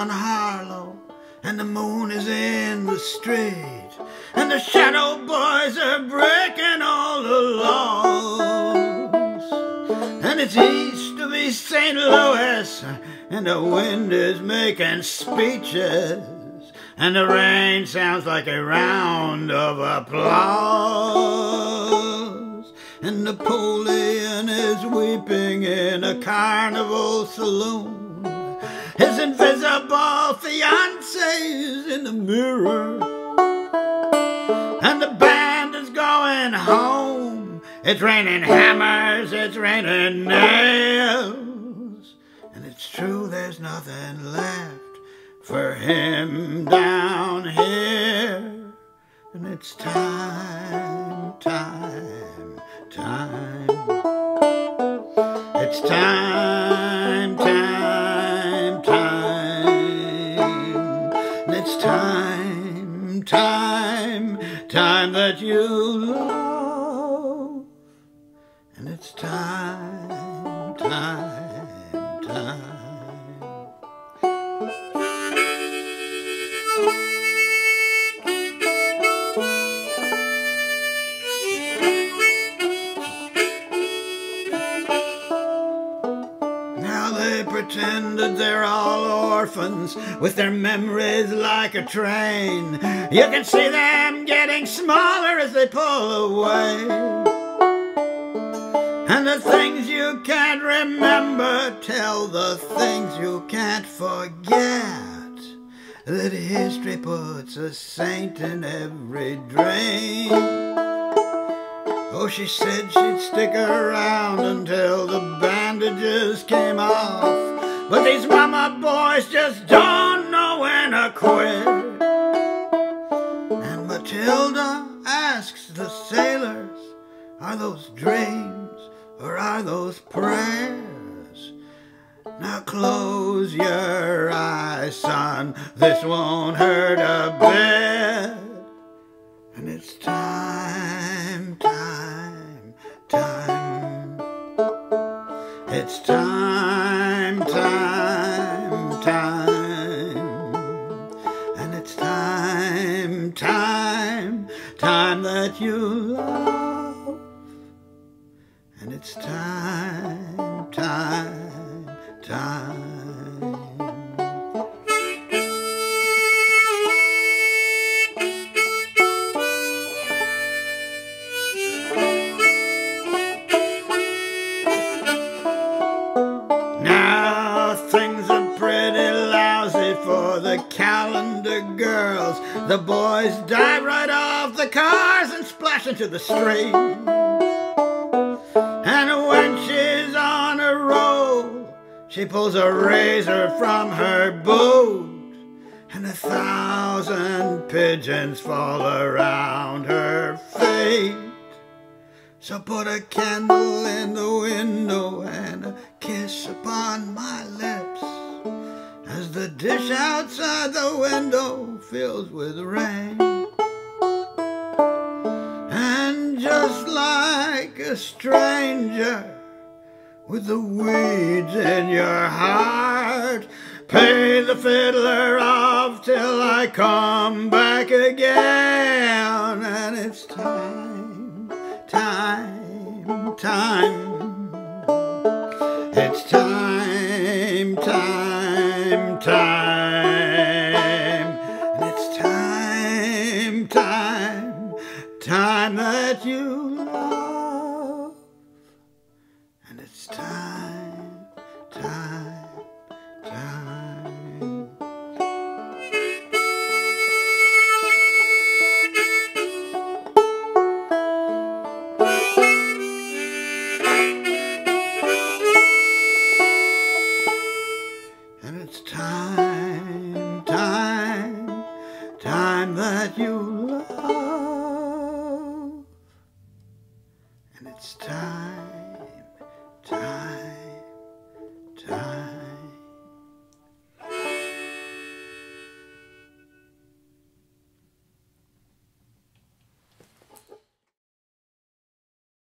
on Harlow, and the moon is in the street, and the shadow boys are breaking all the laws. And it's east of East St. Louis, and the wind is making speeches, and the rain sounds like a round of applause. And Napoleon is weeping in a carnival saloon. His invisible fiance's in the mirror. And the band is going home. It's raining hammers, it's raining nails. And it's true, there's nothing left for him down here. And it's time, time, time. It's time, it's time, time, time. Now they pretend that they're all orphans with their memories like a train. You can see them getting smaller as they pull away. And the things you can't remember tell the things you can't forget. That history puts a saint in every drain. Oh, she said she'd stick around until the bandages came off. But these mama boys just don't know when to quit. And Matilda asks the sailors, Are those dreams are those prayers? Now close your eyes, son, this won't hurt a bit. And it's time, time, time. It's time, time, time. And it's time, time, time that you love. And it's time, time, time. Now things are pretty lousy for the calendar girls. The boys dive right off the cars and splash into the street. She pulls a razor from her boot. And a thousand pigeons fall around her feet. So put a candle in the window and a kiss upon my lips as the dish outside the window fills with rain. And just like a stranger with the weeds in your heart, pay the fiddler off till I come back again. And it's time, time, time. It's time, time, time. And it's time, time, time that you time, time, time. And it's time, time, time that you